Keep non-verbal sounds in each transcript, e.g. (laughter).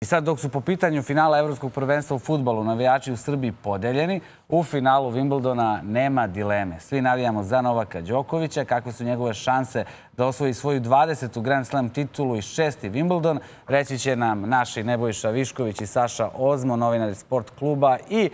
I sad dok su po pitanju finala Evropskog prvenstva u futbolu navijači u Srbiji podeljeni, u finalu Wimbledona nema dileme. Svi navijamo za Novaka Đokovića, kakve su njegove šanse da osvoji svoju 20. Grand Slam titulu i šesti Wimbledon. Reći će nam naši Nebojša Višković i Saša Ozmo, novinari sport kluba i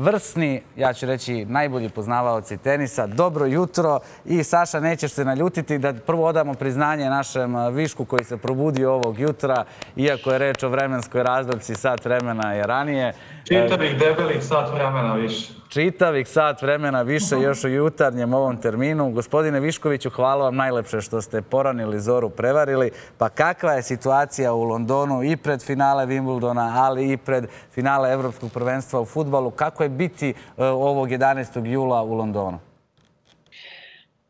vrsni, ja ću reći, najbolji poznavaoci tenisa. Dobro jutro i Saša, nećeš se naljutiti da prvo odamo priznanje našem Višku koji se probudio ovog jutra, iako je reč o vremenskoj razlici, sat vremena je ranije. Čitavih debelih sat vremena više čitavih sat vremena više još u jutarnjem ovom terminu. Gospodine Viškoviću, hvala vam najlepše što ste poranili Zoru, prevarili. Pa kakva je situacija u Londonu i pred finale Wimbledona, ali i pred finale Evropskog prvenstva u futbalu? Kako je biti e, ovog 11. jula u Londonu?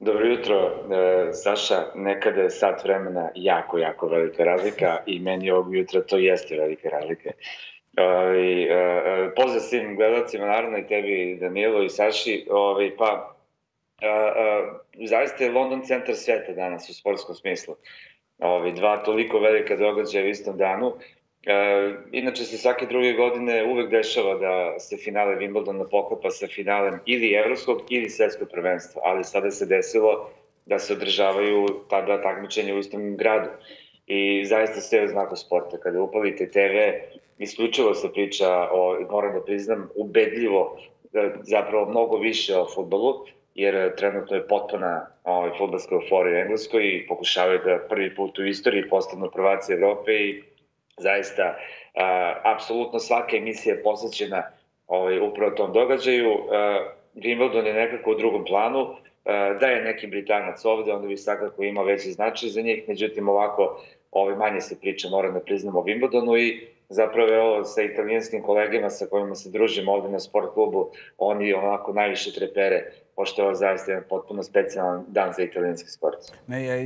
Dobro jutro, e, Saša. Nekada je sat vremena jako, jako velika razlika i meni ovog jutra to jeste velika razlika. Ovaj, e, pozdrav svim gledalcima, naravno i tebi Danilo i Saši. Pa, zaista je London centar sveta danas u sportskom smislu. Ovaj, dva toliko velika događaja u istom danu. E, inače se svake druge godine uvek dešava da se finale Wimbledona poklopa sa finalem ili evropskog ili svetskog prvenstva, ali sada se desilo da se održavaju ta dva takmičenja u istom gradu. I zaista sve je znako sporta. Kada upalite TV, isključivo se priča o, moram da priznam, ubedljivo e, zapravo mnogo više o futbolu, jer trenutno je potpuna ovaj, futbolska euforija u Engleskoj i pokušavaju da prvi put u istoriji postanu prvaci Evrope i zaista a, apsolutno svaka emisija je posvećena ovaj, upravo tom događaju. A, Wimbledon je nekako u drugom planu, a, da je neki Britanac ovde, onda bi svakako imao veći značaj za njih, međutim ovako ovaj, manje se priča, moram da priznam o Wimbledonu i zapravo evo sa italijanskim kolegama sa kojima se družimo ovde na sport klubu, oni onako najviše trepere pošto je ovo zaista jedan potpuno specijalan dan za italijanski sport.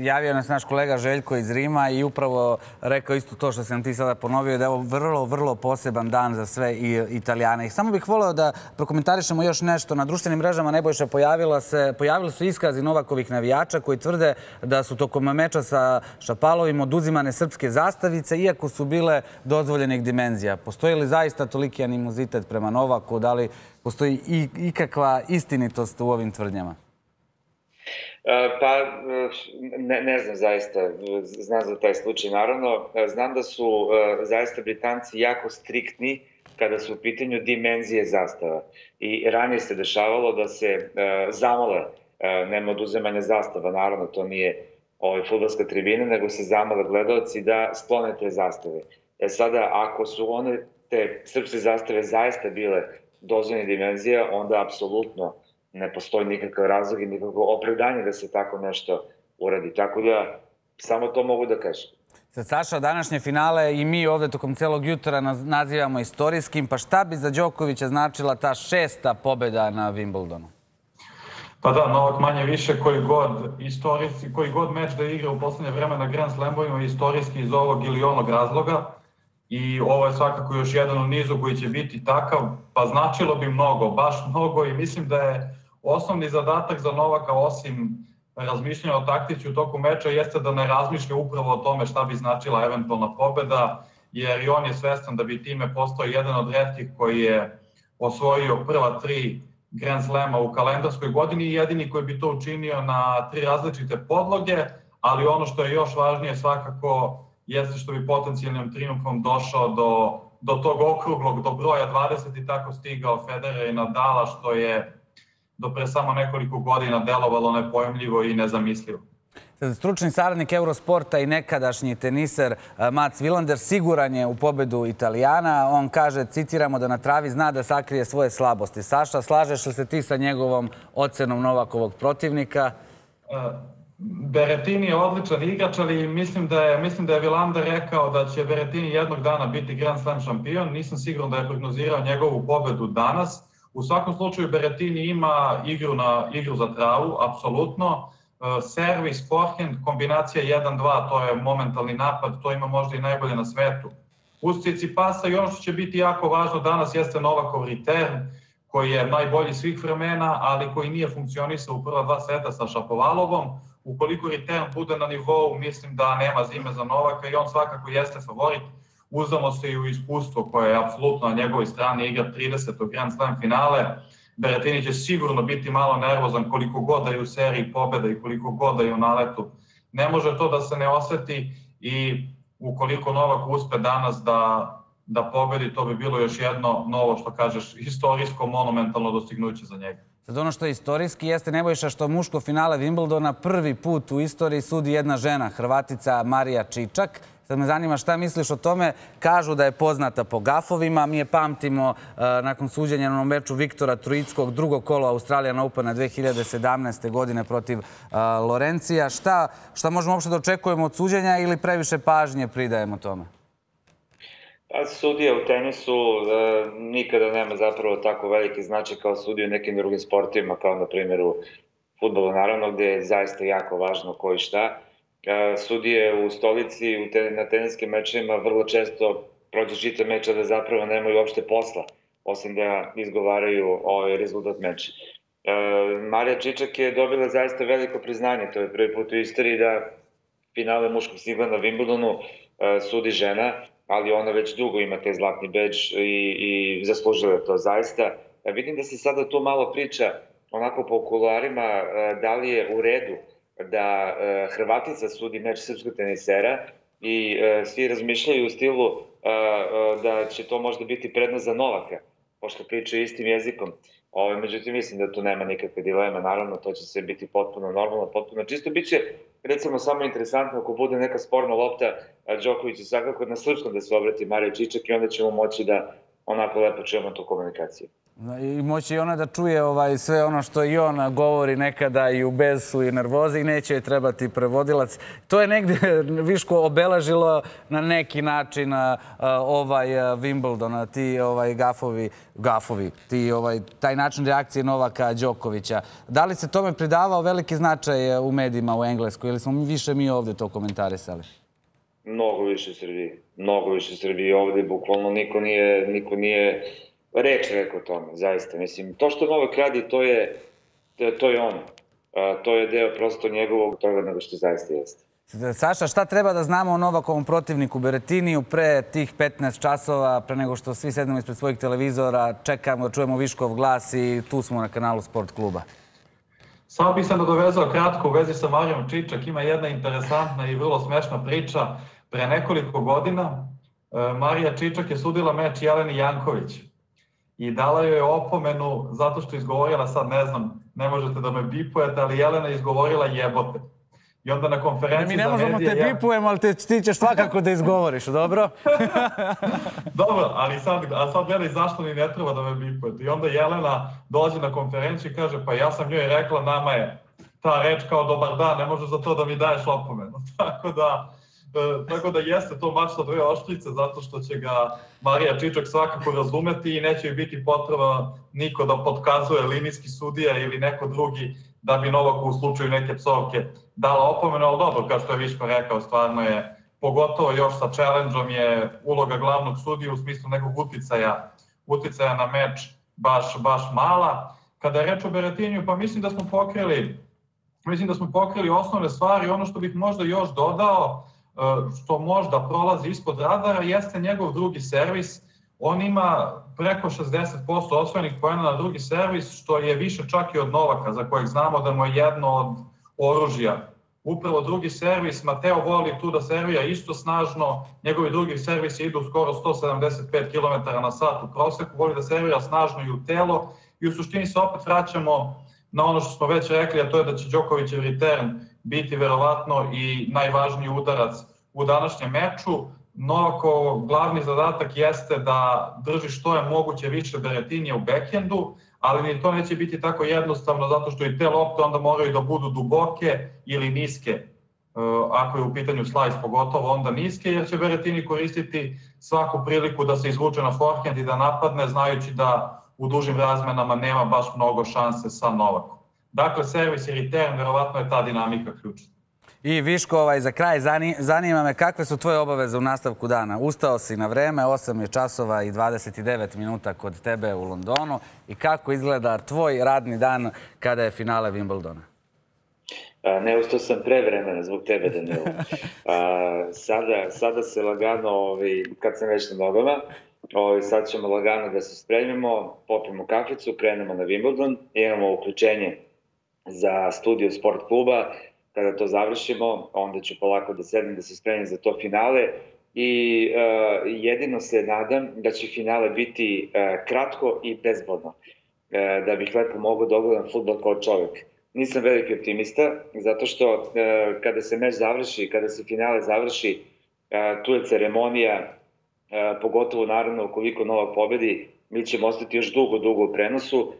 Javio nas naš kolega Željko iz Rima i upravo rekao isto to što sam ti sada ponovio, da je ovo vrlo, vrlo poseban dan za sve italijane. Samo bih voleo da prokomentarišemo još nešto. Na društvenim mrežama Nebojša pojavila se, pojavili su iskazi Novakovih navijača koji tvrde da su tokom meča sa Šapalovim oduzimane srpske zastavice, iako su bile dozvoljenih dimenzija. Postoji li zaista toliki animozitet prema Novaku? Da li postoji i ikakva istinitost u ovim tvrdnjama? E, pa, ne, ne znam zaista, znam za taj slučaj naravno. E, znam da su e, zaista Britanci jako striktni kada su u pitanju dimenzije zastava. I ranije se dešavalo da se zamole nema oduzemanja zastava, naravno to nije ovaj, futbolska tribina, nego se zamale gledalci da sklone te zastave. E sada, ako su one te srpske zastave zaista bile dozvoljene dimenzija, onda apsolutno ne postoji nikakav razlog i nikakvo opravdanje da se tako nešto uradi. Tako da, samo to mogu da kažem. Sad, Saša, današnje finale i mi ovde tokom celog jutra nazivamo istorijskim. Pa šta bi za Đokovića značila ta šesta pobeda na Wimbledonu? Pa da, Novak manje više koji god istorijski, koji god meč da igra u poslednje vreme na Grand Slamovima istorijski iz ovog ili onog razloga i ovo je svakako još jedan u nizu koji će biti takav, pa značilo bi mnogo, baš mnogo. I mislim da je osnovni zadatak za Novaka osim razmišljanja o taktici u toku meča jeste da ne razmišlja upravo o tome šta bi značila eventualna pobeda, jer i on je svestan da bi time postao jedan od redkih koji je osvojio prva tri Grand Slema u kalendarskoj godini i jedini koji bi to učinio na tri različite podloge, ali ono što je još važnije svakako jeste što bi potencijalnim triumfom došao do, do tog okruglog, do broja 20 i tako stigao Federer i Nadala, što je do pre samo nekoliko godina delovalo nepojemljivo i nezamislivo. Stručni saradnik Eurosporta i nekadašnji teniser eh, Mats Wilander siguran je u pobedu Italijana. On kaže, citiramo, da na travi zna da sakrije svoje slabosti. Saša, slažeš li se ti sa njegovom ocenom Novakovog protivnika? Uh Beretini je odličan igrač, ali mislim da je, mislim da je Vilander rekao da će Beretini jednog dana biti Grand Slam šampion. Nisam siguran da je prognozirao njegovu pobedu danas. U svakom slučaju Beretini ima igru, na, igru za travu, apsolutno. E, servis, forehand, kombinacija 1-2, to je momentalni napad, to ima možda i najbolje na svetu. Uz Cicipasa i ono što će biti jako važno danas jeste Novakov return, koji je najbolji svih vremena, ali koji nije funkcionisao u prva dva seta sa Šapovalovom ukoliko return bude na nivou, mislim da nema zime za Novaka i on svakako jeste favorit. uzamo se i u iskustvo koje je apsolutno na njegovoj strani igra 30. Grand Slam finale, Beretini će sigurno biti malo nervozan koliko god da je u seriji pobeda i koliko god da je u naletu. Ne može to da se ne oseti i ukoliko Novak uspe danas da, da pobedi, to bi bilo još jedno novo, što kažeš, istorijsko, monumentalno dostignuće za njega. Sad ono što je istorijski jeste Nebojša što muško finale Wimbledona prvi put u istoriji sudi jedna žena, Hrvatica Marija Čičak. Sad me zanima šta misliš o tome. Kažu da je poznata po gafovima. Mi je pamtimo uh, nakon suđenja na meču Viktora Truickog, drugo kolo Australijan Opena 2017. godine protiv uh, Lorencija. Šta, šta možemo uopšte da očekujemo od suđenja ili previše pažnje pridajemo tome? Pa sudija u tenisu e, nikada nema zapravo tako veliki značaj kao sudija u nekim drugim sportovima, kao na primjer u futbolu, naravno, gde je zaista jako važno ko i šta. E, sudije u stolici u te, na teniskim mečevima vrlo često prođe čita meča da zapravo nemaju uopšte posla, osim da izgovaraju ovaj rezultat meča. E, Marija Čičak je dobila zaista veliko priznanje, to je prvi put u istoriji da finale muškog singla na Wimbledonu e, sudi žena, ali ona već dugo ima te zlatni beđ i, i zaslužila to zaista. E, vidim da se sada tu malo priča onako po kularima e, da li je u redu da e, Hrvatica sudi meč srpskog tenisera i svi razmišljaju u stilu da će to možda biti prednost za Novaka, pošto pričaju istim jezikom. Ove, međutim, mislim da tu nema nikakve dileme, naravno, to će se biti potpuno normalno, potpuno čisto. Biće, recimo, samo interesantno ako bude neka sporna lopta, Đoković će svakako na srpskom da se obrati Marija Čičak i onda ćemo moći da onako lepo čujemo tu komunikaciju. I moći i ona da čuje ovaj, sve ono što i on govori nekada i u besu i nervozi i neće joj trebati prevodilac. To je negde (laughs) Viško obeležilo na neki način ovaj Wimbledon, ti ovaj gafovi, gafovi, ti ovaj taj način reakcije Novaka Đokovića. Da li se tome pridavao veliki značaj u medijima u Engleskoj ili smo više mi ovde to komentarisali? Mnogo više u Srbiji. Mnogo više u Srbiji. Ovde bukvalno niko nije, niko nije reč rekao tome, zaista. Mislim, to što Novak radi, to je, to je on. To je deo prosto njegovog toga nego što zaista jeste. Saša, šta treba da znamo o Novakovom protivniku Beretiniju pre tih 15 časova, pre nego što svi sednemo ispred svojih televizora, čekamo da čujemo Viškov glas i tu smo na kanalu Sport kluba. Samo bih se nadovezao kratko u vezi sa Marijom Čičak. Ima jedna interesantna i vrlo smešna priča. Pre nekoliko godina e, Marija Čičak je sudila meč Jeleni Janković i dala joj je opomenu zato što izgovorila sad, ne znam, ne možete da me bipujete, ali Jelena izgovorila jebote. I onda na konferenciji Mi ne možemo medije, te bipujemo, ali te, ti ćeš svakako da izgovoriš, dobro? (laughs) dobro, ali sad, a sad gledaj zašto ni ne treba da me bipujete. I onda Jelena dođe na konferenciju i kaže, pa ja sam njoj rekla, nama je ta reč kao dobar dan, ne može za to da mi daješ opomenu. (laughs) Tako da, tako da jeste to mač sa dve oštrice, zato što će ga Marija Čičak svakako razumeti i neće biti potreba niko da podkazuje linijski sudija ili neko drugi da bi Novak u slučaju neke psovke dala opomenu, ali dobro, kao što je Viško rekao, stvarno je, pogotovo još sa challenge-om je uloga glavnog sudija u smislu nekog uticaja, uticaja na meč baš, baš mala. Kada je reč o Beretiniju, pa mislim da smo pokrili mislim da smo pokrili osnovne stvari. Ono što bih možda još dodao, što možda prolazi ispod radara, jeste njegov drugi servis. On ima preko 60% osvojenih pojena na drugi servis, što je više čak i od Novaka, za kojeg znamo da mu je jedno od oružja. Upravo drugi servis, Mateo voli tu da servija isto snažno, njegovi drugi servisi idu skoro 175 km na sat u proseku, voli da servira snažno i u telo i u suštini se opet vraćamo na ono što smo već rekli, a to je da će Đokovićev return biti verovatno i najvažniji udarac u današnjem meču. Novako glavni zadatak jeste da drži što je moguće više Beretinija u bekendu, ali ni to neće biti tako jednostavno zato što i te lopte onda moraju da budu duboke ili niske. E, ako je u pitanju slajs pogotovo onda niske, jer će Beretini koristiti svaku priliku da se izvuče na forehand i da napadne, znajući da u dužim razmenama nema baš mnogo šanse sa Novakom. Dakle, servis i return, verovatno je ta dinamika ključna. I Viško, ovaj, za kraj, zanima me kakve su tvoje obaveze u nastavku dana. Ustao si na vreme, 8 je časova i 29 minuta kod tebe u Londonu. I kako izgleda tvoj radni dan kada je finale Wimbledona? A, ne ustao sam pre vremena zbog tebe, Danilo. (laughs) A, sada, sada se lagano, ovaj, kad sam već na nogama, ovaj, sad ćemo lagano da se spremimo, popijemo kaficu, krenemo na Wimbledon, imamo uključenje za studio sport kluba, kada to završimo, onda ću polako da sedem da se spremim za to finale. I uh, jedino se nadam da će finale biti uh, kratko i bezbodno, uh, da bih lepo mogao da ogledam futbol kao čovek. Nisam veliki optimista, zato što uh, kada se meč završi, kada se finale završi, uh, tu je ceremonija, uh, pogotovo naravno ukoliko Novak pobedi, mi ćemo ostati još dugo, dugo u prenosu,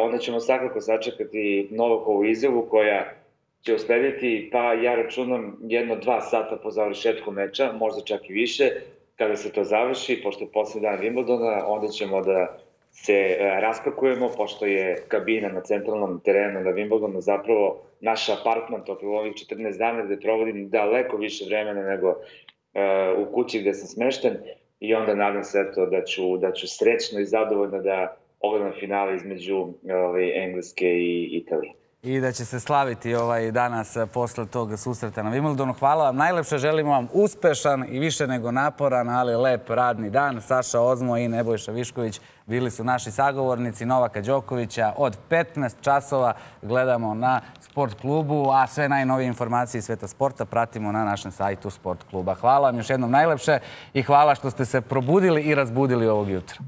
onda ćemo svakako sačekati Novakovu izjavu koja će uslediti, pa ja računam jedno dva sata po završetku meča, možda čak i više, kada se to završi, pošto je posle dan Wimbledona, onda ćemo da se e, raskakujemo, pošto je kabina na centralnom terenu na Wimbledonu zapravo naš apartman tokom ovih 14 dana gde provodim daleko više vremena nego uh, u kući gde sam smešten. I onda nadam se eto, da, ću, da ću srećno i zadovoljno da ogledam finale između ovaj, Engleske i Italije i da će se slaviti ovaj danas posle tog susreta na Wimbledonu. Hvala vam najlepše, želimo vam uspešan i više nego naporan, ali lep radni dan. Saša Ozmo i Nebojša Višković bili su naši sagovornici Novaka Đokovića. Od 15 časova gledamo na Sport klubu, a sve najnovije informacije iz sveta sporta pratimo na našem sajtu Sport kluba. Hvala vam još jednom najlepše i hvala što ste se probudili i razbudili ovog jutra.